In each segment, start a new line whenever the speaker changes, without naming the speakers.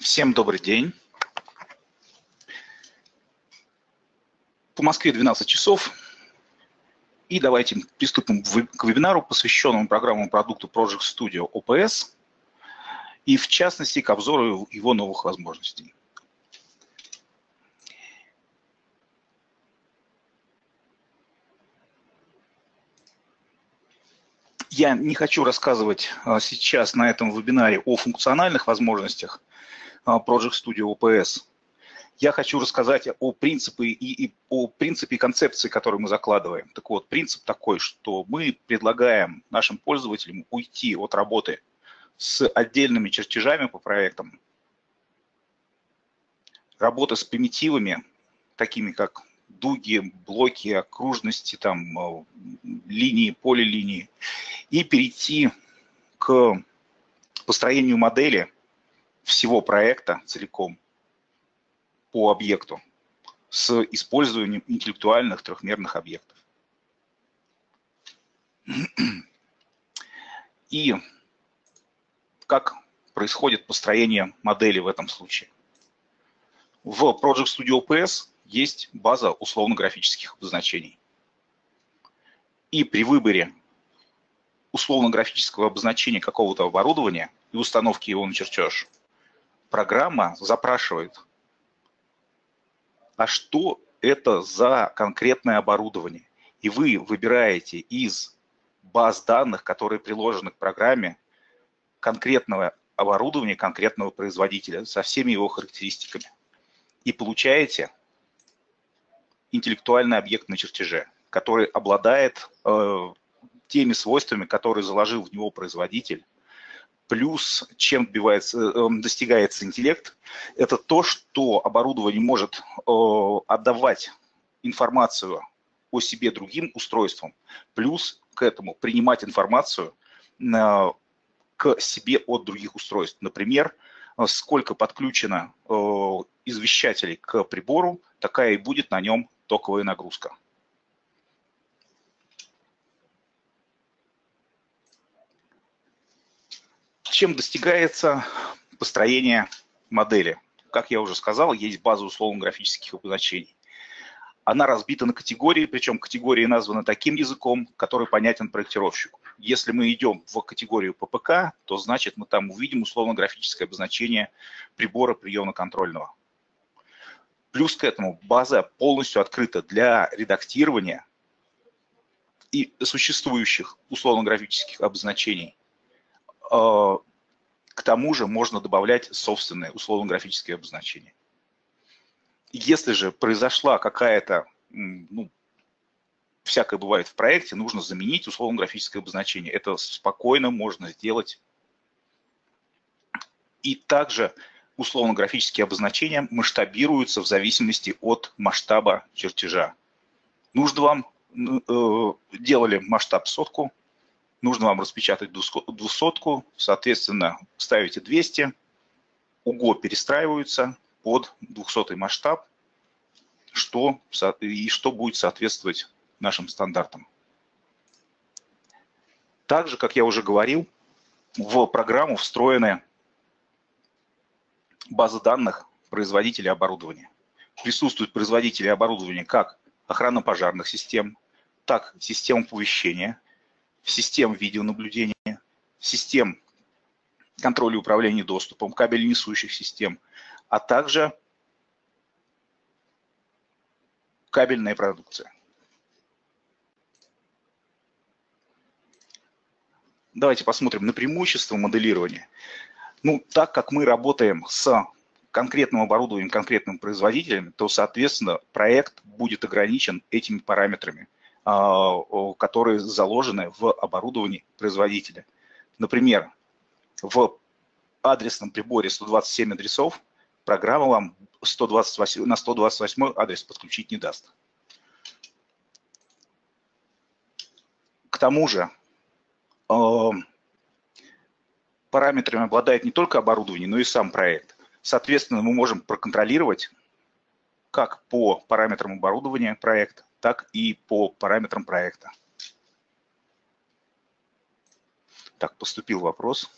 Всем добрый день. По Москве 12 часов. И давайте приступим к вебинару, посвященному программному продукту Project Studio OPS и, в частности, к обзору его новых возможностей. Я не хочу рассказывать а, сейчас на этом вебинаре о функциональных возможностях Project Studio OPS. Я хочу рассказать о принципе и, и о принципе концепции, которую мы закладываем. Так вот, принцип такой, что мы предлагаем нашим пользователям уйти от работы с отдельными чертежами по проектам, работа с примитивами, такими как дуги, блоки, окружности, там, э, линии, полилинии, и перейти к построению модели всего проекта целиком по объекту с использованием интеллектуальных трехмерных объектов. И как происходит построение модели в этом случае. В Project Studio OPS есть база условно-графических обозначений. И при выборе условно-графического обозначения какого-то оборудования и установки его на чертеж, программа запрашивает, а что это за конкретное оборудование. И вы выбираете из баз данных, которые приложены к программе, конкретного оборудования, конкретного производителя со всеми его характеристиками. И получаете интеллектуальный объект на чертеже, который обладает э, теми свойствами, которые заложил в него производитель. Плюс, чем добивается, э, достигается интеллект, это то, что оборудование может э, отдавать информацию о себе другим устройствам, плюс к этому принимать информацию э, к себе от других устройств. Например, сколько подключено извещателей к прибору, такая и будет на нем токовая нагрузка. Чем достигается построение модели? Как я уже сказал, есть база условно-графических обозначений. Она разбита на категории, причем категории названы таким языком, который понятен проектировщику. Если мы идем в категорию ППК, то значит мы там увидим условно-графическое обозначение прибора приемно-контрольного. Плюс к этому база полностью открыта для редактирования и существующих условно-графических обозначений. К тому же можно добавлять собственные условно-графические обозначения. Если же произошла какая-то, ну, всякое бывает в проекте, нужно заменить условно-графическое обозначение. Это спокойно можно сделать. И также условно-графические обозначения масштабируются в зависимости от масштаба чертежа. Нужно вам, э, делали масштаб сотку, нужно вам распечатать двухсотку, соответственно, ставите 200, УГО перестраиваются под 200 масштаб, что, и что будет соответствовать нашим стандартам. Также, как я уже говорил, в программу встроены базы данных производителей оборудования. Присутствуют производители оборудования как охранно-пожарных систем, так систем оповещения, систем видеонаблюдения, систем контроля и управления доступом, кабель-несущих систем, а также кабельная продукция. Давайте посмотрим на преимущества моделирования. Ну, так как мы работаем с конкретным оборудованием, конкретным производителем, то, соответственно, проект будет ограничен этими параметрами, которые заложены в оборудовании производителя. Например, в адресном приборе 127 адресов программа вам 128, на 128 адрес подключить не даст. К тому же, параметрами обладает не только оборудование, но и сам проект. Соответственно, мы можем проконтролировать как по параметрам оборудования проекта, так и по параметрам проекта. Так, поступил вопрос.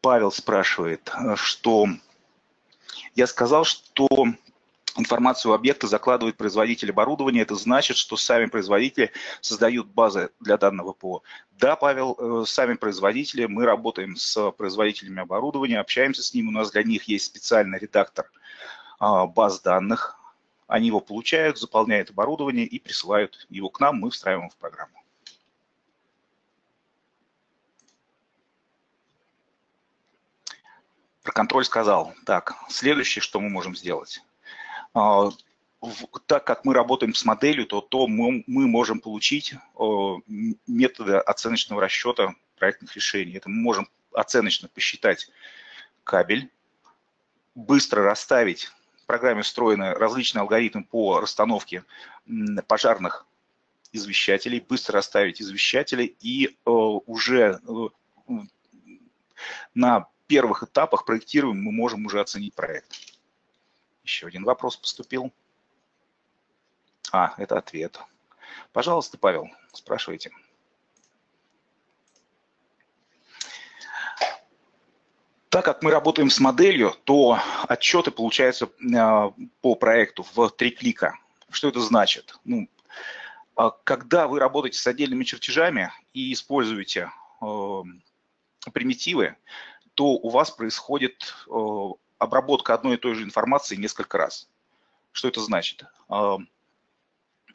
Павел спрашивает, э, что я сказал, что информацию объекта закладывает производитель оборудования. Это значит, что сами производители создают базы для данного ПО. Да, Павел, э, сами производители, мы работаем с производителями оборудования, общаемся с ними. У нас для них есть специальный редактор а, баз данных. Они его получают, заполняют оборудование и присылают его к нам, мы встраиваем в программу. Про контроль сказал. Так, следующее, что мы можем сделать. А, так как мы работаем с моделью, то, то мы, мы можем получить методы оценочного расчета проектных решений. Это мы можем оценочно посчитать кабель, быстро расставить, в программе встроены различные алгоритмы по расстановке пожарных извещателей, быстро расставить извещатели и э, уже э, на первых этапах проектируем мы можем уже оценить проект. Еще один вопрос поступил. А, это ответ. Пожалуйста, Павел, спрашивайте. Так как мы работаем с моделью, то отчеты получаются а, по проекту в три клика. Что это значит? Ну, а, когда вы работаете с отдельными чертежами и используете э, примитивы, то у вас происходит э, обработка одной и той же информации несколько раз. Что это значит? Э,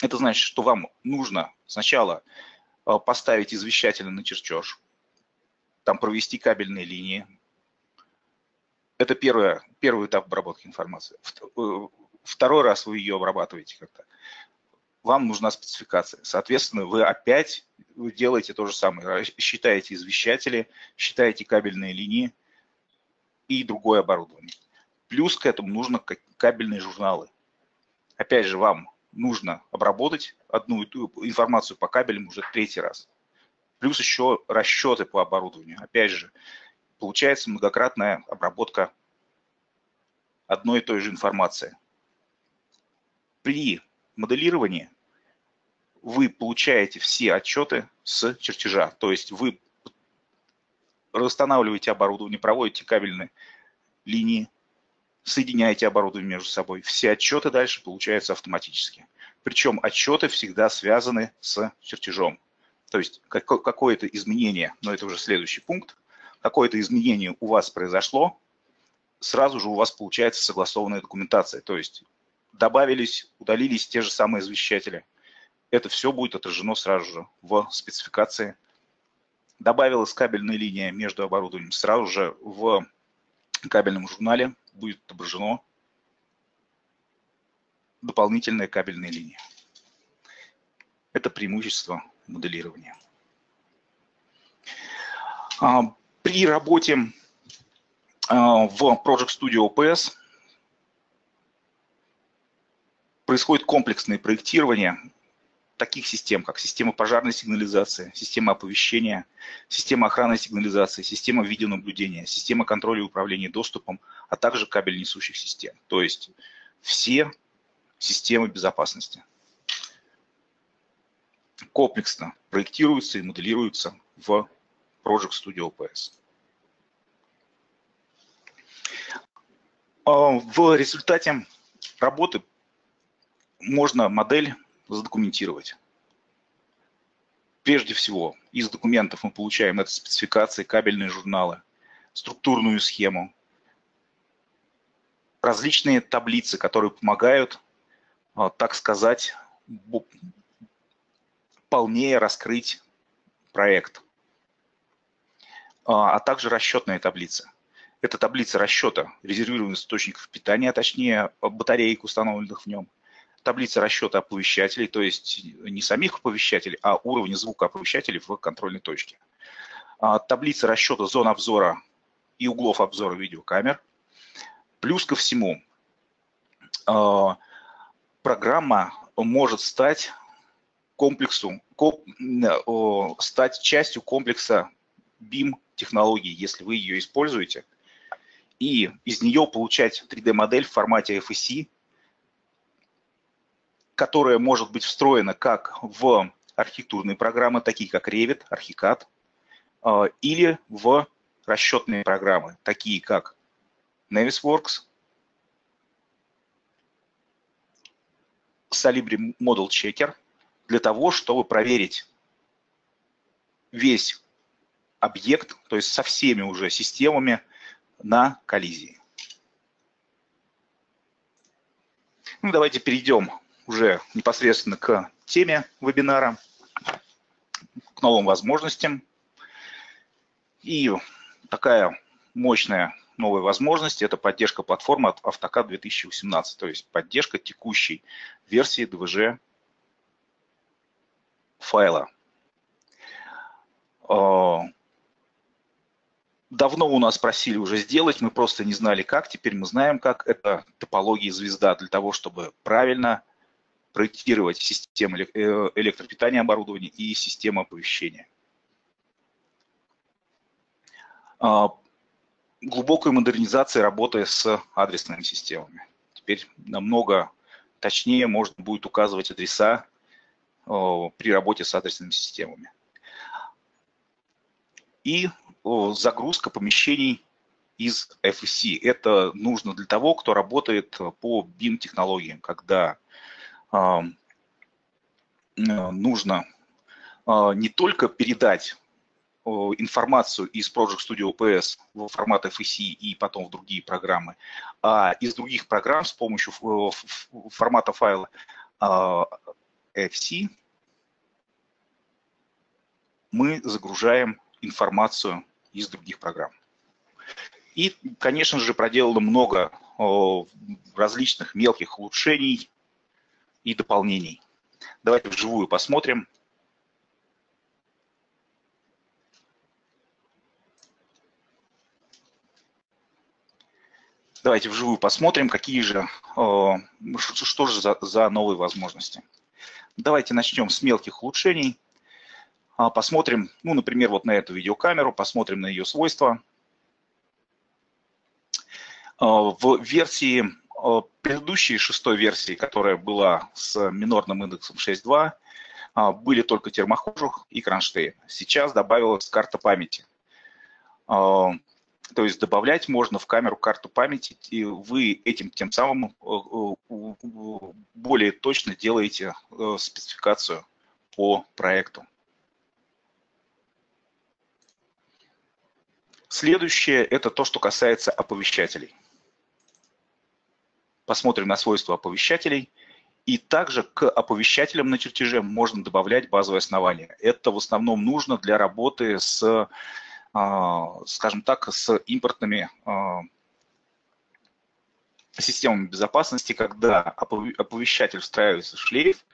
это значит, что вам нужно сначала э, поставить извещатель на чертеж, там провести кабельные линии. Это первое, первый этап обработки информации. Второй раз вы ее обрабатываете как-то. Вам нужна спецификация. Соответственно, вы опять делаете то же самое. Считаете извещатели, считаете кабельные линии и другое оборудование. Плюс к этому нужно кабельные журналы. Опять же, вам нужно обработать одну и ту информацию по кабелям уже третий раз. Плюс еще расчеты по оборудованию. Опять же, получается многократная обработка одной и той же информации. При моделировании вы получаете все отчеты с чертежа. То есть вы восстанавливаете оборудование, проводите кабельные линии, соединяете оборудование между собой. Все отчеты дальше получаются автоматически. Причем отчеты всегда связаны с чертежом. То есть какое-то изменение, но это уже следующий пункт, какое-то изменение у вас произошло, сразу же у вас получается согласованная документация. То есть добавились, удалились те же самые извещатели – это все будет отражено сразу же в спецификации. Добавилась кабельная линия между оборудованием, сразу же в кабельном журнале будет отображено дополнительная кабельная линия. Это преимущество моделирования. А, при работе а, в Project Studio OPS происходит комплексное проектирование таких систем, как система пожарной сигнализации, система оповещения, система охраны сигнализации, система видеонаблюдения, система контроля и управления доступом, а также кабель несущих систем. То есть все системы безопасности комплексно проектируются и моделируются в Project Studio OPS. А, в результате работы можно модель задокументировать. Прежде всего, из документов мы получаем это спецификации, кабельные журналы, структурную схему, различные таблицы, которые помогают, а, так сказать, полнее раскрыть проект, а, а также расчетные таблицы. Это таблица расчета резервированных источников питания, точнее батареек, установленных в нем – таблица расчета оповещателей, то есть не самих оповещателей, а уровня звука оповещателей в контрольной точке. А, таблица расчета зон обзора и углов обзора видеокамер. Плюс ко всему, а, программа может стать комплексу, стать частью комплекса BIM технологий, если вы ее используете, и из нее получать 3D-модель в формате FSC которая может быть встроена как в архитектурные программы, такие как Revit, Archicad, а, или в расчетные программы, такие как Navisworks, Solibri Model Checker, для того, чтобы проверить весь объект, то есть со всеми уже системами на коллизии. Ну, давайте перейдем уже непосредственно к теме вебинара, к новым возможностям. И такая мощная новая возможность – это поддержка платформы от AutoCAD 2018, то есть поддержка текущей версии DVG файла. А, давно у нас просили уже сделать, мы просто не знали как, теперь мы знаем как. Это топология звезда для того, чтобы правильно проектировать систему э, электропитания оборудования и систему оповещения. А, глубокая модернизация работы с адресными системами. Теперь намного точнее можно будет указывать адреса при работе с адресными системами. И загрузка помещений из FSC. Это нужно для того, кто работает по BIM-технологиям, когда э, нужно э, не только передать э, информацию из Project Studio OPS в формат FSC и потом в другие программы, а из других программ с помощью формата файла FC мы загружаем информацию из других программ. И, конечно же, проделано много различных мелких улучшений и дополнений. Давайте вживую посмотрим. Давайте вживую посмотрим, какие же, что же за, за новые возможности. Давайте начнем с мелких улучшений. А, посмотрим, ну, например, вот на эту видеокамеру, посмотрим на ее свойства. А, в версии, предыдущей шестой версии, которая была с минорным индексом 6.2, были только термохожух и кронштейн. Сейчас добавилась карта памяти. То есть добавлять можно в камеру карту памяти, и вы этим тем самым более точно делаете спецификацию по проекту. Следующее – это то, что касается оповещателей. Посмотрим на свойства оповещателей. И также к оповещателям на чертеже можно добавлять базовое основание. Это в основном нужно для работы с, а, скажем так, с импортными а, системами безопасности, когда оповещатель встраивается в шлейф,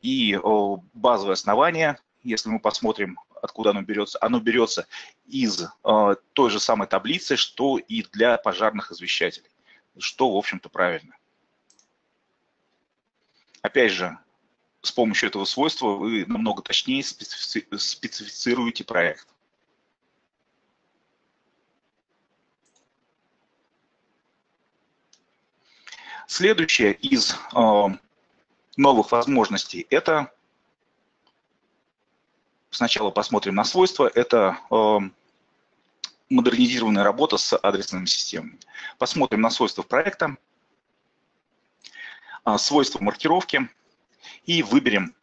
и базовое основание, если мы посмотрим откуда оно берется? Оно берется из э, той же самой таблицы, что и для пожарных извещателей, что, в общем-то, правильно. Опять же, с помощью этого свойства вы намного точнее специфи специфицируете проект. Следующее из э, новых возможностей – это Сначала посмотрим на свойства. Это э, модернизированная работа с адресными системами. Посмотрим на свойства проекта, э, свойства маркировки и выберем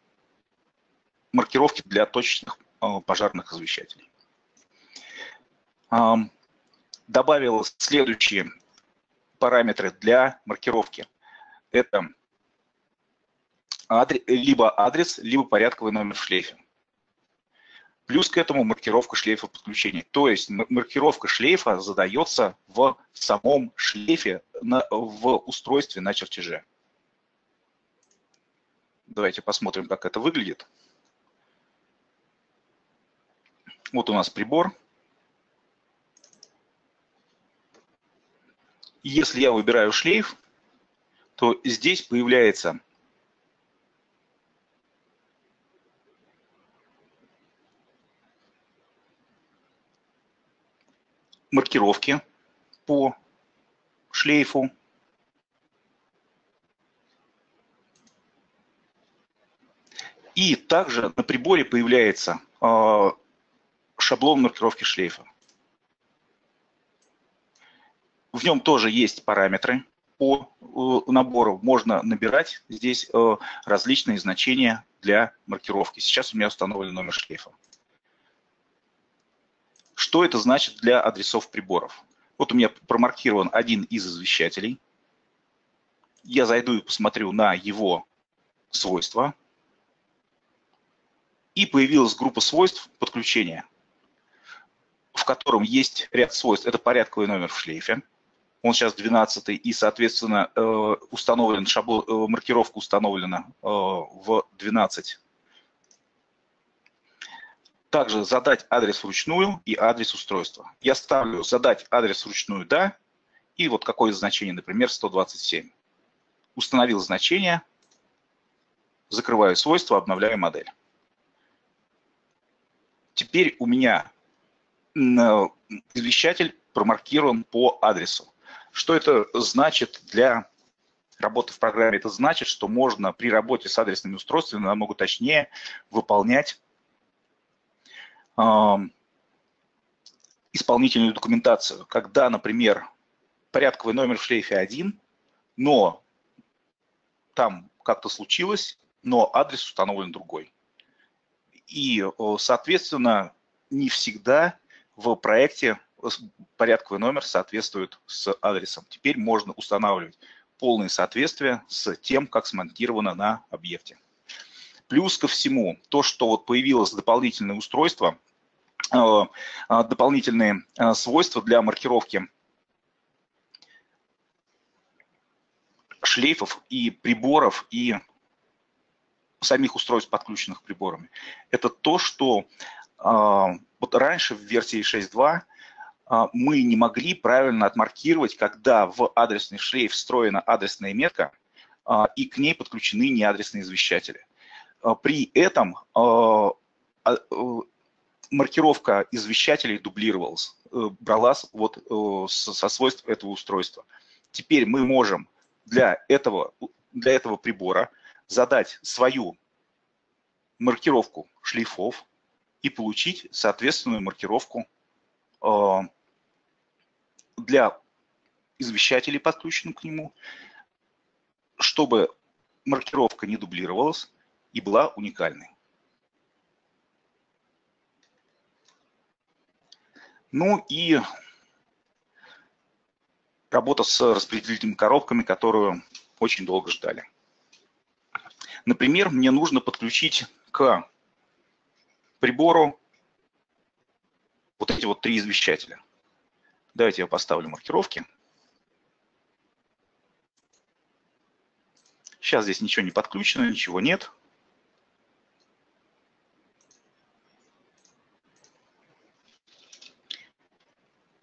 маркировки для точечных э, пожарных извещателей. Добавил следующие параметры для маркировки. Это либо адрес, либо порядковый номер в шлейфе. Плюс к этому маркировка шлейфа подключения. То есть маркировка шлейфа задается в самом шлейфе на, в устройстве на чертеже. Давайте посмотрим, как это выглядит. Вот у нас прибор. Если я выбираю шлейф, то здесь появляется маркировки по шлейфу. И также на приборе появляется э, шаблон маркировки шлейфа. В нем тоже есть параметры по э, набору. Можно набирать здесь э, различные значения для маркировки. Сейчас у меня установлен номер шлейфа. Что это значит для адресов приборов? Вот у меня промаркирован один из извещателей. Я зайду и посмотрю на его свойства. И появилась группа свойств подключения, в котором есть ряд свойств. Это порядковый номер в шлейфе. Он сейчас 12 и, соответственно, э, установлен, шаблон, э, маркировка установлена э, в 12 также задать адрес вручную и адрес устройства. Я ставлю задать адрес вручную «да» и вот какое значение, например, 127. Установил значение, закрываю свойства, обновляю модель. Теперь у меня извещатель промаркирован по адресу. Что это значит для работы в программе? Это значит, что можно при работе с адресными устройствами намного точнее выполнять исполнительную документацию, когда, например, порядковый номер в шлейфе один, но там как-то случилось, но адрес установлен другой. И, соответственно, не всегда в проекте порядковый номер соответствует с адресом. Теперь можно устанавливать полное соответствие с тем, как смонтировано на объекте. Плюс ко всему, то, что вот появилось дополнительное устройство, э, э, дополнительные э, свойства для маркировки шлейфов и приборов, и самих устройств, подключенных приборами. Это то, что вот раньше в версии 6.2 мы не могли правильно отмаркировать, когда в адресный шлейф встроена адресная метка, и к ней подключены неадресные извещатели. А, при этом а, а, э, маркировка извещателей дублировалась, э, бралась вот э, со свойств этого устройства. Теперь мы можем для этого, для этого прибора задать свою маркировку шлейфов и получить соответственную маркировку для извещателей, подключенных к нему, чтобы маркировка не дублировалась, и была уникальной. Ну и работа с распределительными коробками, которую очень долго ждали. Например, мне нужно подключить к прибору вот эти вот три извещателя. Давайте я поставлю маркировки. Сейчас здесь ничего не подключено, ничего нет.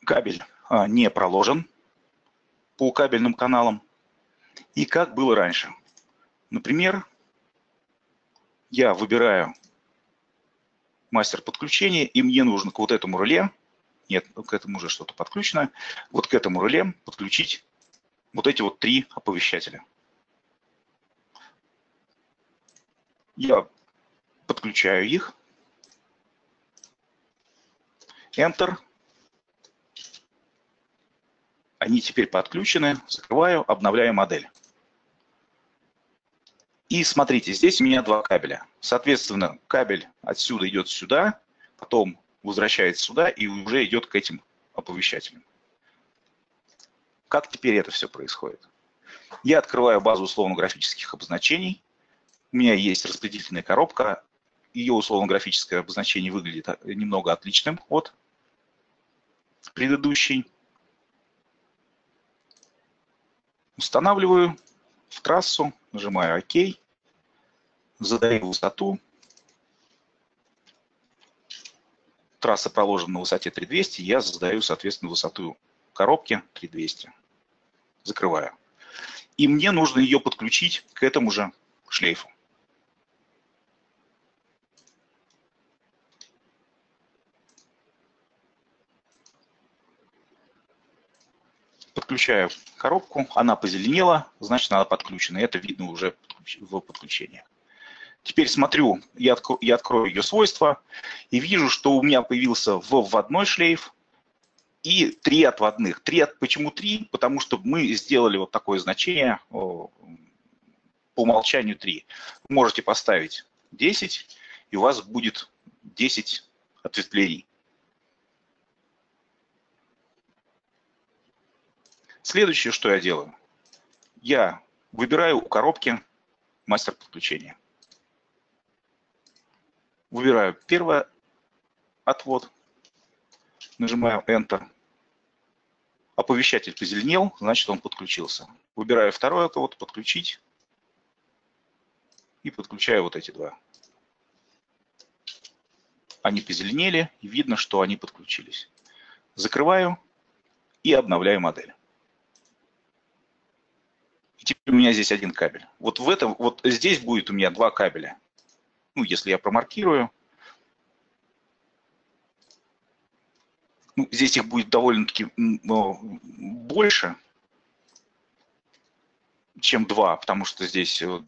Кабель а, не проложен по кабельным каналам. И как было раньше. Например, я выбираю мастер подключения, и мне нужно к вот этому реле, нет, к этому уже что-то подключено, вот к этому реле подключить вот эти вот три оповещателя. Я подключаю их. Enter. Они теперь подключены. Закрываю, обновляю модель. И смотрите, здесь у меня два кабеля. Соответственно, кабель отсюда идет сюда, потом возвращается сюда и уже идет к этим оповещателям. Как теперь это все происходит? Я открываю базу условно-графических обозначений. У меня есть распределительная коробка. Ее условно-графическое обозначение выглядит немного отличным от предыдущей. Устанавливаю в трассу, нажимаю ОК, задаю высоту. Трасса проложена на высоте 3200, я задаю, соответственно, высоту коробки 3200. Закрываю. И мне нужно ее подключить к этому же шлейфу. Подключаю коробку, она позеленела, значит, она подключена. Это видно уже в подключении. Теперь смотрю, я, откро, я открою ее свойства и вижу, что у меня появился вводной шлейф и три отводных. Три почему три? Потому что мы сделали вот такое значение по умолчанию 3. Вы можете поставить 10, и у вас будет 10 ответвлений. Следующее, что я делаю. Я выбираю у коробки мастер подключения. Выбираю первый отвод, нажимаю Enter. Оповещатель позеленел, значит он подключился. Выбираю второй отвод, подключить. И подключаю вот эти два. Они позеленели, видно, что они подключились. Закрываю и обновляю модель. И теперь у меня здесь один кабель. Вот в этом, вот здесь будет у меня два кабеля. Ну, если я промаркирую. Ну, здесь их будет довольно-таки больше, чем два, потому что здесь э,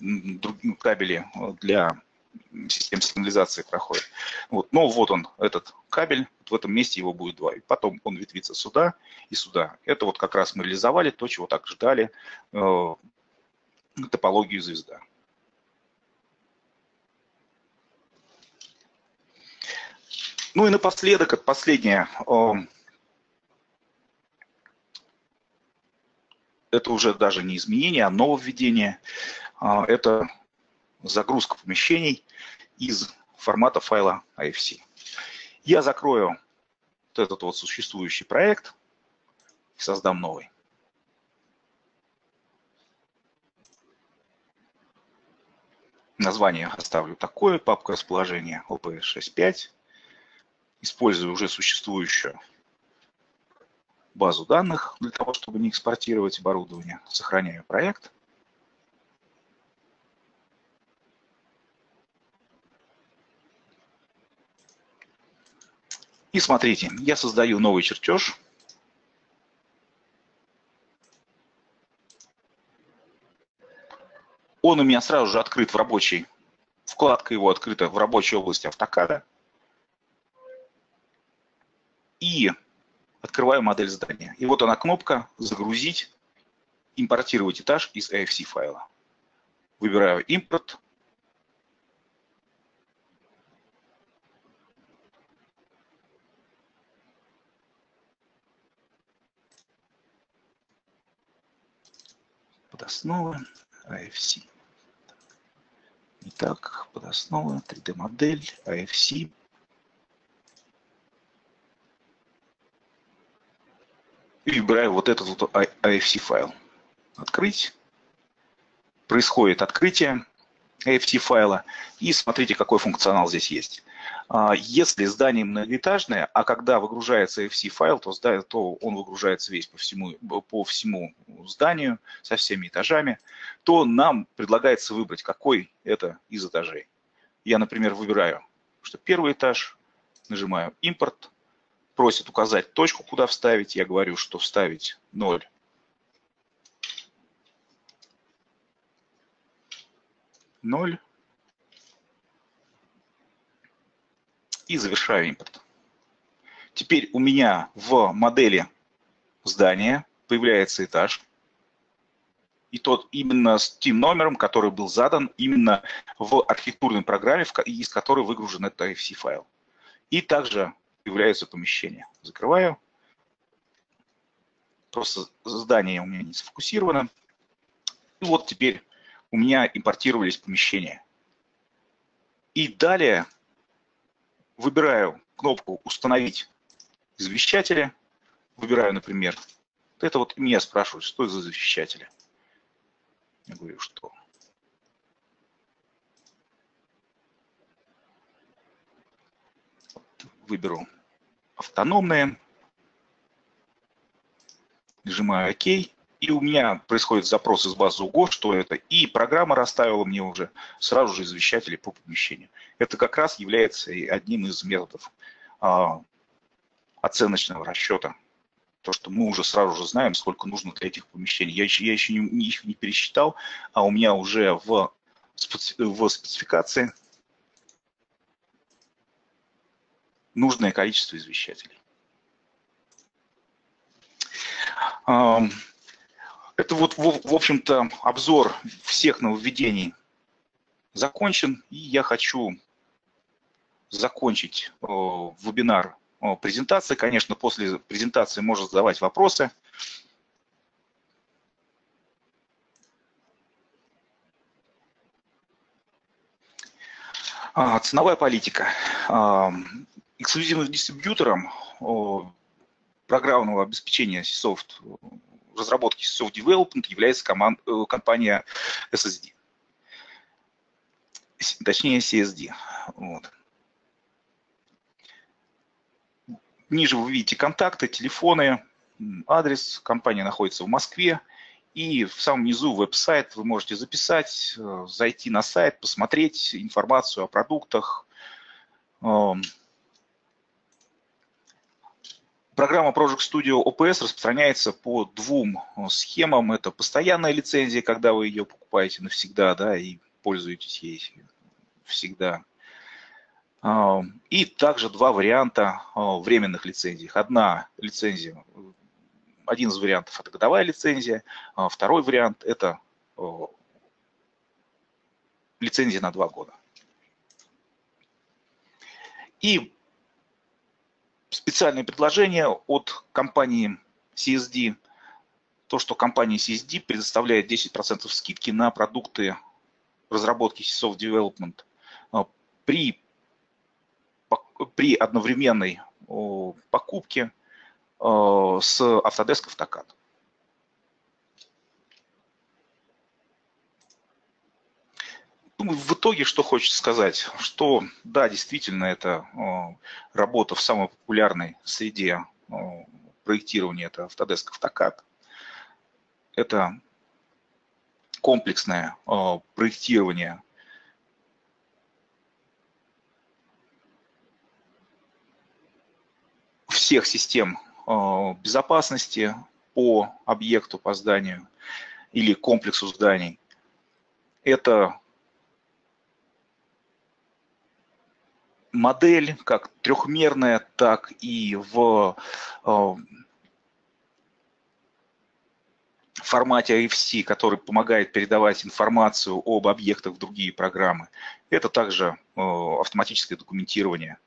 кабели для систем сигнализации проходят. Вот. Но вот он, этот кабель, в этом месте его будет два. И потом он ветвится сюда и сюда. Это вот как раз мы реализовали то, чего так ждали, э, топологию звезда. Ну и напоследок, последнее. Это уже даже не изменение, а нововведение. А, это загрузка помещений из формата файла AFC. Я закрою вот этот вот существующий проект и создам новый. Название оставлю такое, папка расположения OPS65 использую уже существующую базу данных для того, чтобы не экспортировать оборудование. Сохраняю проект. И смотрите, я создаю новый чертеж. Он у меня сразу же открыт в рабочей, вкладка его открыта в рабочей области автокада и открываю модель здания. И вот она кнопка «Загрузить», «Импортировать этаж из AFC файла». Выбираю «Импорт». Подоснова, AFC. Итак, подоснова, 3D-модель, AFC. и выбираю вот этот вот AFC файл. Открыть. Происходит открытие AFC файла. И смотрите, какой функционал здесь есть. А, если здание многоэтажное, а когда выгружается AFC файл, то, то он выгружается весь по всему, по всему зданию со всеми этажами, то нам предлагается выбрать, какой это из этажей. Я, например, выбираю, что первый этаж, нажимаю «Импорт», просит указать точку, куда вставить. Я говорю, что вставить 0. 0. И завершаю импорт. Теперь у меня в модели здания появляется этаж. И тот именно с тем номером, который был задан именно в архитектурной программе, из которой выгружен этот AFC файл. И также появляются помещения. Закрываю. Просто здание у меня не сфокусировано. И вот теперь у меня импортировались помещения. И далее выбираю кнопку «Установить извещатели». Выбираю, например, это вот меня спрашивают, что за извещатели. Я говорю, что выберу автономные, нажимаю ОК, и у меня происходит запрос из базы УГО, что это, и программа расставила мне уже сразу же извещатели по помещению. Это как раз является одним из методов а, оценочного расчета. То, что мы уже сразу же знаем, сколько нужно для этих помещений. Я еще, я еще не, их не пересчитал, а у меня уже в, в спецификации нужное количество извещателей. Это вот, в общем-то, обзор всех нововведений закончен, и я хочу закончить вебинар презентации. Конечно, после презентации можно задавать вопросы. А, ценовая политика. Эксклюзивным дистрибьютором программного обеспечения Soft, разработки Soft Development является команд, э, компания SSD. Точнее, CSD. Вот. Ниже вы видите контакты, телефоны, адрес. Компания находится в Москве. И в самом низу веб-сайт вы можете записать, э, зайти на сайт, посмотреть информацию о продуктах. Программа Project Studio OPS распространяется по двум э, схемам. Это постоянная лицензия, когда вы ее покупаете навсегда да, и пользуетесь ей всегда. Эм, и также два варианта э, временных лицензий. Одна лицензия один из вариантов – это годовая лицензия, а второй вариант – это лицензия на два года. И специальное предложение от компании CSD, то, что компания CSD предоставляет 10% скидки на продукты разработки Soft Development а, при, при одновременной покупке Э, с Autodesk AutoCAD. Ну, в итоге, что хочется сказать, что да, действительно, это э, работа в самой популярной среде э, проектирования, это Autodesk AutoCAD. Это комплексное проектирование всех систем Э, безопасности по объекту, по зданию или комплексу зданий. Это модель как трехмерная, так и в э, формате AFC, который помогает передавать информацию об объектах в другие программы. Это также э, автоматическое документирование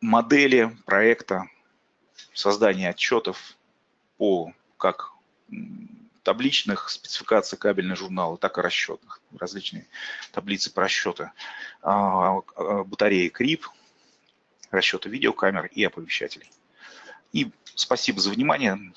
модели проекта, создания отчетов по как табличных спецификаций кабельных журнала, так и расчетных, различные таблицы по а, а, батареи КРИП, расчеты видеокамер и оповещателей. И спасибо за внимание.